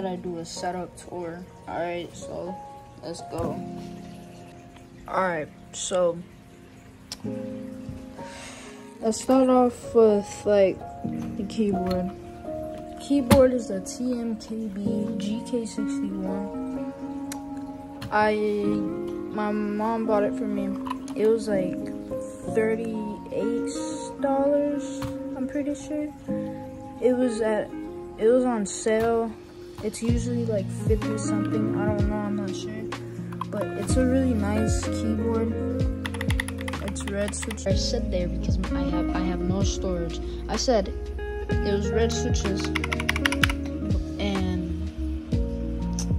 gotta do a setup tour. Alright, so let's go. Alright, so let's start off with like the keyboard. Keyboard is a TMKB GK61. I my mom bought it for me. It was like $38, I'm pretty sure. It was at it was on sale. It's usually like 50 something. I don't know, I'm not sure. But it's a really nice keyboard. It's red switch. I said there because I have I have no storage. I said it was red switches and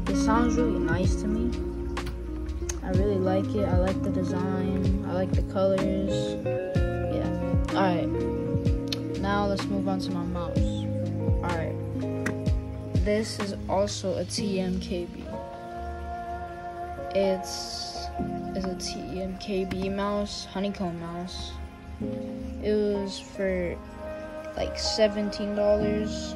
it sounds really nice to me. I really like it. I like the design. I like the colors. Yeah. Alright. Now let's move on to my mouse. This is also a TMKB. It's it's a TMKB mouse, honeycomb mouse. It was for like seventeen dollars,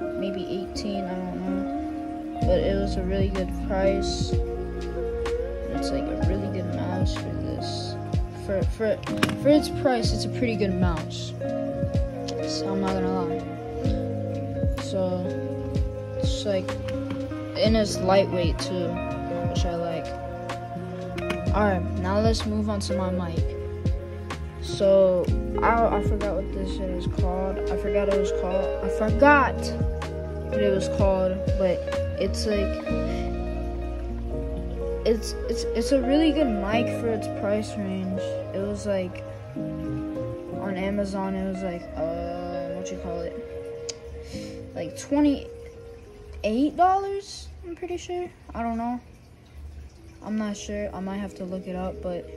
maybe eighteen, I don't know. But it was a really good price. It's like a really good mouse for this. For for for its price, it's a pretty good mouse. So I'm not gonna lie. So it's like, and it's lightweight too, which I like. Alright, now let's move on to my mic. So, I, I forgot what this shit is called. I forgot it was called. I forgot what it was called, but it's like, it's it's it's a really good mic for its price range. It was like on Amazon. It was like uh, what you call it, like twenty eight dollars. I'm pretty sure. I don't know. I'm not sure. I might have to look it up, but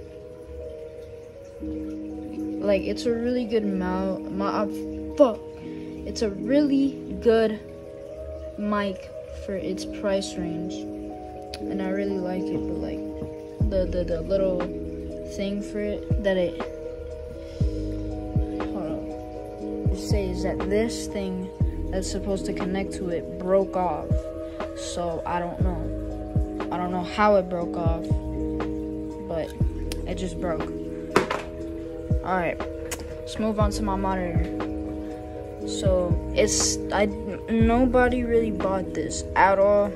like it's a really good mouse. My uh, fuck, it's a really good mic for its price range, and I really like it. But like the the the little thing for it that it hold it says that this thing that's supposed to connect to it broke off. So I don't know. I don't know how it broke off, but it just broke. Alright, let's move on to my monitor. So it's I nobody really bought this at all.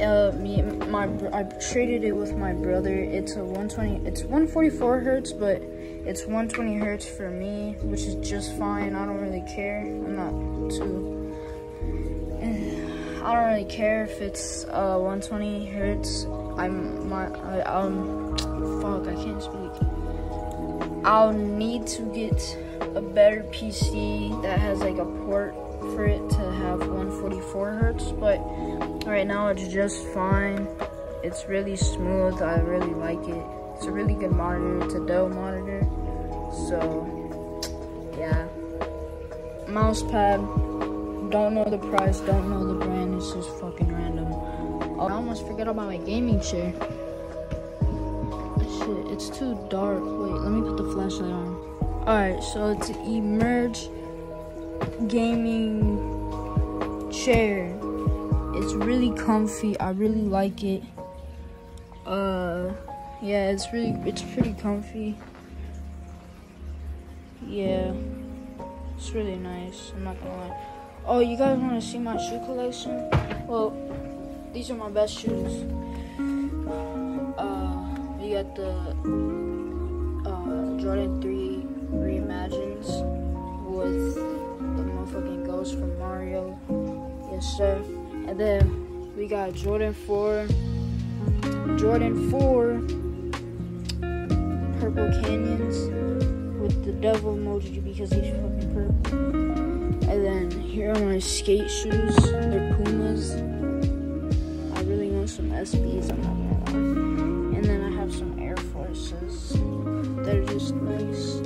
Uh, me, my I traded it with my brother. It's a 120. It's 144 hertz, but it's 120 hertz for me, which is just fine. I don't really care. I'm not too. I don't really care if it's uh, 120 hertz. I'm my I, um fuck. I can't speak. I'll need to get a better PC that has like a port for it to have 144 hertz, but right now it's just fine. It's really smooth. I really like it. It's a really good monitor. It's a Dell monitor. So, yeah. Mouse pad. Don't know the price. Don't know the brand. It's just fucking random. I almost forgot about my gaming chair. Shit, it's too dark. Wait, let me put the flashlight on. Alright, so it's Emerge gaming chair. It's really comfy. I really like it. Uh yeah, it's really, it's pretty comfy. Yeah, it's really nice. I'm not gonna lie. Oh, you guys want to see my shoe collection? Well, these are my best shoes. Uh, you got the uh, Jordan 3 Yes, sir. And then we got Jordan 4. Jordan 4 purple canyons with the devil emoji because he's fucking purple. And then here are my skate shoes. They're Pumas. I really want some SBs, I'm not gonna lie. And then I have some Air Forces. They're just nice.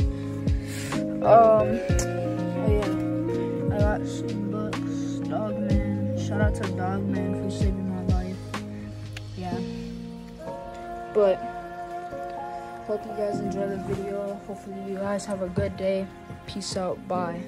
Um, Shout out to Dogman for saving my life. Yeah. But Hope you guys enjoy the video. Hopefully you guys have a good day. Peace out. Bye.